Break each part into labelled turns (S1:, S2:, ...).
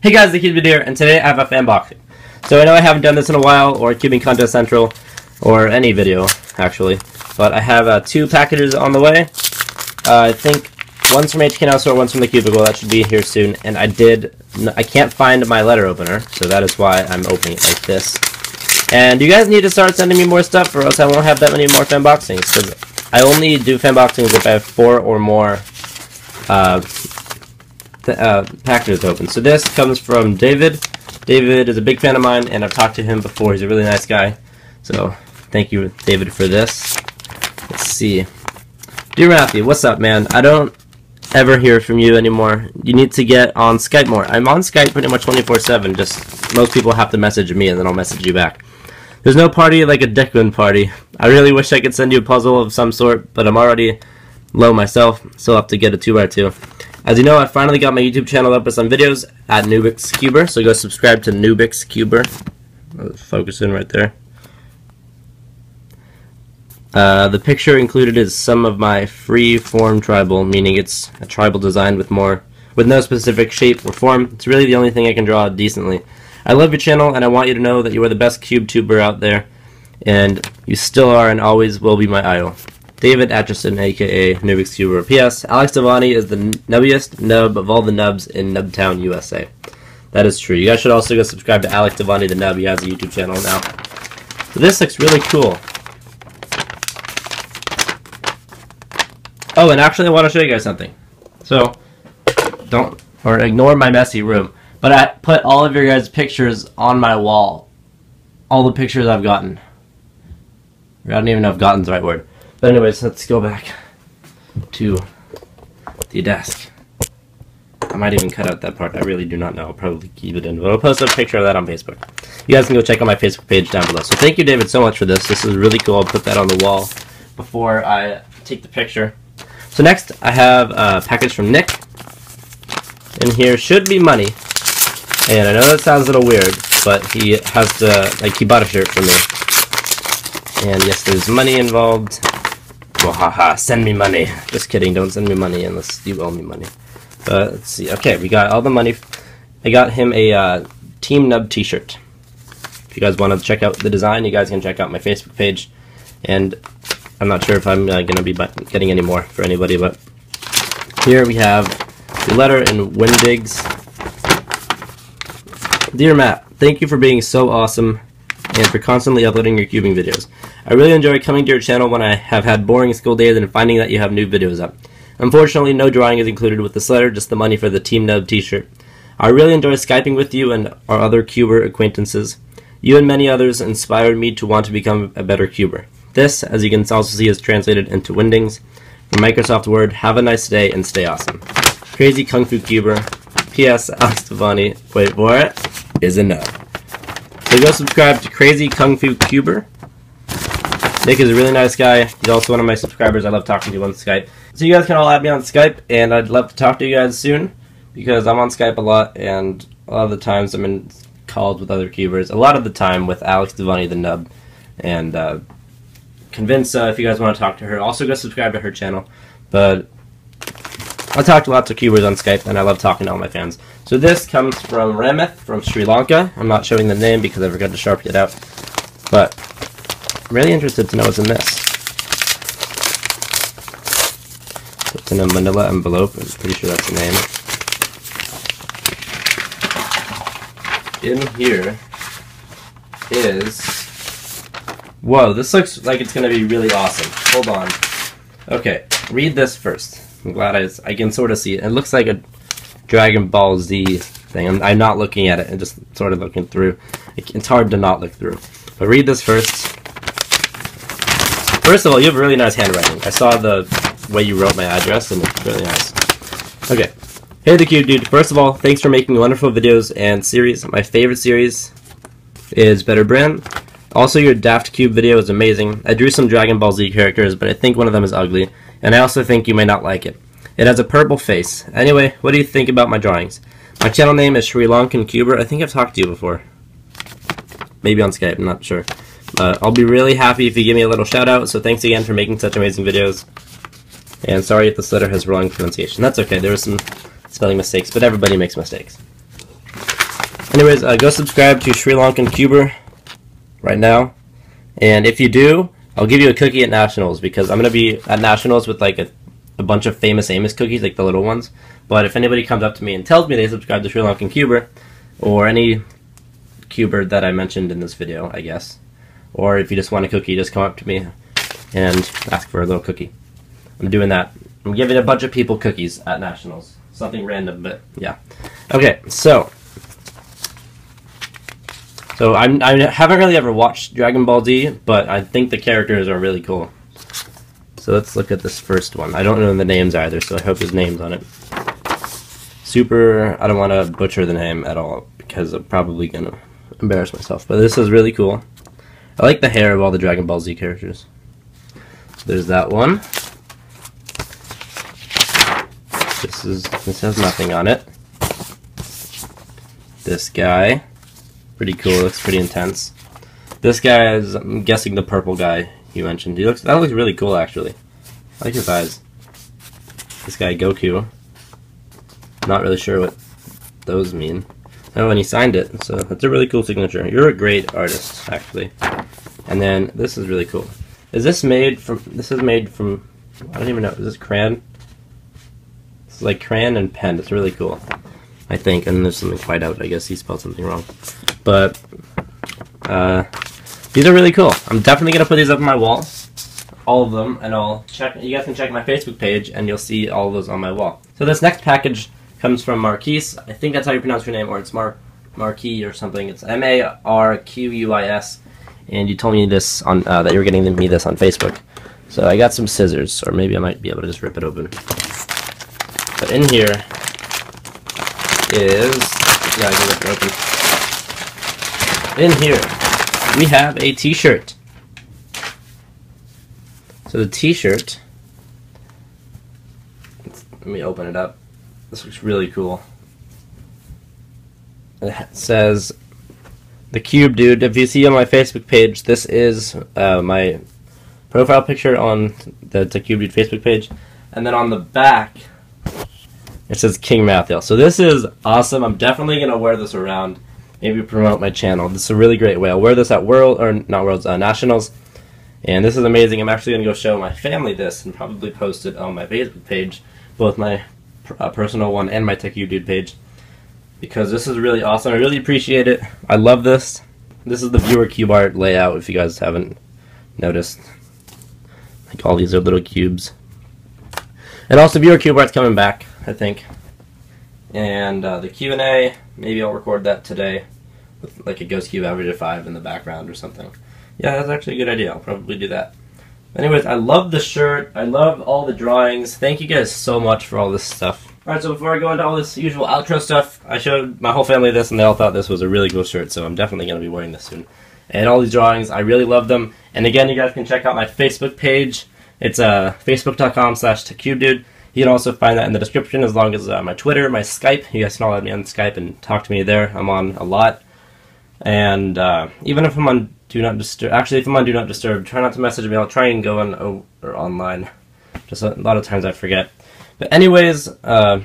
S1: Hey guys, the Cube here, and today I have a fan boxing. So I know I haven't done this in a while, or Cubing Contest Central, or any video, actually. But I have uh, two packages on the way. Uh, I think one's from HK Now Store, one's from the Cubicle, that should be here soon. And I did, I can't find my letter opener, so that is why I'm opening it like this. And you guys need to start sending me more stuff, or else I won't have that many more fan boxings. Because I only do fan boxings if I have four or more uh, uh, packages open. So this comes from David. David is a big fan of mine, and I've talked to him before. He's a really nice guy. So thank you, David, for this. Let's see. Dear Matthew, what's up, man? I don't ever hear from you anymore. You need to get on Skype more. I'm on Skype pretty much 24-7. Just most people have to message me, and then I'll message you back. There's no party like a Dickman party. I really wish I could send you a puzzle of some sort, but I'm already low myself. Still have to get a 2x2. As you know, I finally got my YouTube channel up with some videos at Nubix Cuber, so go subscribe to Nubix Cuber. Focus in right there. Uh, the picture included is some of my free form tribal, meaning it's a tribal design with more, with no specific shape or form. It's really the only thing I can draw decently. I love your channel, and I want you to know that you are the best cube tuber out there, and you still are and always will be my idol. David Atchison, aka Nubix Cuber. P.S. Alex Devani is the nubbiest nub of all the nubs in Nubtown, USA. That is true. You guys should also go subscribe to Alex Devani the Nub. He has a YouTube channel now. So this looks really cool. Oh, and actually I want to show you guys something. So, don't, or ignore my messy room. But I put all of your guys' pictures on my wall. All the pictures I've gotten. I don't even know if gotten's the right word. But anyways, let's go back to the desk. I might even cut out that part. I really do not know. I'll probably keep it in. But I'll post a picture of that on Facebook. You guys can go check out my Facebook page down below. So thank you, David, so much for this. This is really cool. I'll put that on the wall before I take the picture. So next, I have a package from Nick. In here should be money. And I know that sounds a little weird, but he has to, like, he bought a shirt for me. And yes, there's money involved. Wahaha, send me money. Just kidding, don't send me money unless you owe me money. But let's see. Okay, we got all the money. I got him a uh, Team Nub t-shirt. If you guys want to check out the design, you guys can check out my Facebook page. And I'm not sure if I'm uh, going to be getting any more for anybody, but here we have the letter in Wingdings. Dear Matt, thank you for being so awesome and for constantly uploading your cubing videos. I really enjoy coming to your channel when I have had boring school days and finding that you have new videos up. Unfortunately, no drawing is included with this letter, just the money for the Team Nub t-shirt. I really enjoy Skyping with you and our other cuber acquaintances. You and many others inspired me to want to become a better cuber. This, as you can also see, is translated into Wingdings. From Microsoft Word, have a nice day and stay awesome. Crazy Kung Fu Cuber. P.S. Alex Devani, wait for it, is no. So go subscribe to Crazy Kung Fu Cuber. Nick is a really nice guy. He's also one of my subscribers. I love talking to on Skype. So you guys can all add me on Skype, and I'd love to talk to you guys soon because I'm on Skype a lot, and a lot of the times I'm in calls with other cubers. A lot of the time with Alex Devani the Nub, and uh, convince uh, if you guys want to talk to her. Also go subscribe to her channel. But I talk to lots of cubers on Skype, and I love talking to all my fans. So this comes from Rameth from Sri Lanka. I'm not showing the name because I forgot to sharpie it out. But really interested to know what's in this. It's in a manila envelope. I'm pretty sure that's the name. In here is... Whoa, this looks like it's going to be really awesome. Hold on. Okay, read this first. I'm glad I, I can sort of see it. It looks like a Dragon Ball Z thing. I'm, I'm not looking at it and just sort of looking through. It's hard to not look through. But read this first. First of all, you have really nice handwriting. I saw the way you wrote my address, and it's really nice. Okay. Hey, the cube dude. First of all, thanks for making wonderful videos and series. My favorite series is Better Brand. Also, your Daft Cube video is amazing. I drew some Dragon Ball Z characters, but I think one of them is ugly, and I also think you may not like it. It has a purple face. Anyway, what do you think about my drawings? My channel name is Sri Lankan Cuber. I think I've talked to you before. Maybe on Skype, I'm not sure. Uh, I'll be really happy if you give me a little shout out, so thanks again for making such amazing videos. And sorry if this letter has wrong pronunciation. That's okay, there were some spelling mistakes, but everybody makes mistakes. Anyways, uh, go subscribe to Sri Lankan Cuber right now. And if you do, I'll give you a cookie at Nationals because I'm going to be at Nationals with like a, a bunch of famous Amos cookies, like the little ones. But if anybody comes up to me and tells me they subscribe to Sri Lankan Cuber, or any Cuber that I mentioned in this video, I guess, or if you just want a cookie, just come up to me and ask for a little cookie. I'm doing that. I'm giving a bunch of people cookies at Nationals. Something random, but yeah. Okay, so so I'm, I haven't really ever watched Dragon Ball Z, but I think the characters are really cool. So let's look at this first one. I don't know the names either, so I hope his name's on it. Super, I don't want to butcher the name at all, because I'm probably going to embarrass myself. But this is really cool. I like the hair of all the Dragon Ball Z characters. So there's that one. This is this has nothing on it. This guy. Pretty cool. Looks pretty intense. This guy is, I'm guessing, the purple guy you mentioned. He looks that looks really cool actually. I like his eyes. This guy Goku. Not really sure what those mean. Oh, and he signed it, so that's a really cool signature. You're a great artist, actually. And then this is really cool. Is this made from? This is made from. I don't even know. Is this crayon? This is like crayon and pen. It's really cool. I think, and there's something quite out. I guess he spelled something wrong. But uh, these are really cool. I'm definitely gonna put these up on my wall, all of them, and I'll check. You guys can check my Facebook page, and you'll see all of those on my wall. So this next package comes from Marquise. I think that's how you pronounce your name, or it's Mar Marquis or something. It's M A R Q U I S, and you told me this on uh, that you were getting me this on Facebook. So I got some scissors, or maybe I might be able to just rip it open. But in here is yeah, I can rip it open in here we have a t-shirt. So the t-shirt, let me open it up. This looks really cool. It says, the cube dude. If you see on my Facebook page, this is uh, my profile picture on the, the cube dude Facebook page. And then on the back, it says King Mathyall. So this is awesome. I'm definitely going to wear this around maybe promote my channel. This is a really great way. I'll wear this at World, or not Worlds, uh, Nationals. And this is amazing. I'm actually going to go show my family this and probably post it on my Facebook page, both my uh, personal one and my Tech You Dude page. Because this is really awesome. I really appreciate it. I love this. This is the viewer cube art layout if you guys haven't noticed. Like all these are little cubes. And also viewer cube art's coming back, I think. And uh, the Q&A, maybe I'll record that today with like a Ghost Cube average of 5 in the background or something. Yeah, that's actually a good idea. I'll probably do that. Anyways, I love the shirt. I love all the drawings. Thank you guys so much for all this stuff. Alright, so before I go into all this usual outro stuff, I showed my whole family this and they all thought this was a really cool shirt, so I'm definitely going to be wearing this soon. And all these drawings, I really love them. And again, you guys can check out my Facebook page. It's uh, facebook.com slash dude. You can also find that in the description as long as uh, my Twitter, my Skype. You guys can all add me on Skype and talk to me there. I'm on a lot. And uh, even if I'm on Do Not Disturb, actually, if I'm on Do Not Disturb, try not to message me. I'll try and go on oh, or online. Just a, lot of times I forget. But anyways, uh,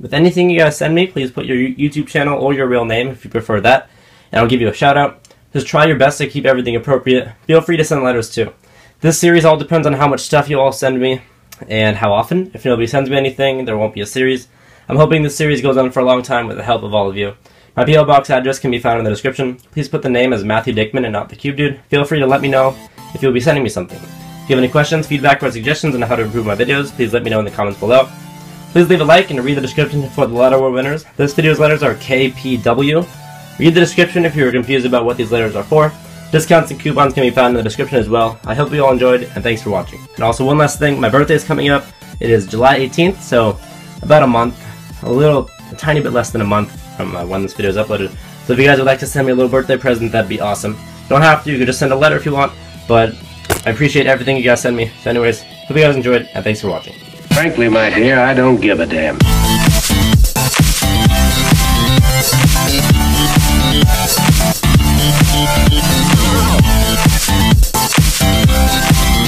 S1: with anything you guys send me, please put your YouTube channel or your real name if you prefer that, and I'll give you a shout out. Just try your best to keep everything appropriate. Feel free to send letters too. This series all depends on how much stuff you all send me and how often. If nobody sends me anything, there won't be a series. I'm hoping this series goes on for a long time with the help of all of you. My PO box address can be found in the description. Please put the name as Matthew Dickman and not the Cube Dude. Feel free to let me know if you'll be sending me something. If you have any questions, feedback, or suggestions on how to improve my videos, please let me know in the comments below. Please leave a like and read the description for the letter word winners. This video's letters are KPW. Read the description if you are confused about what these letters are for. Discounts and coupons can be found in the description as well. I hope you all enjoyed, and thanks for watching. And also one last thing, my birthday is coming up. It is July 18th, so about a month, a little, a tiny bit less than a month from uh, when this video is uploaded. So if you guys would like to send me a little birthday present, that'd be awesome. You don't have to, you can just send a letter if you want, but I appreciate everything you guys send me. So anyways, hope you guys enjoyed, and thanks for watching.
S2: Frankly, my dear, I don't give a damn.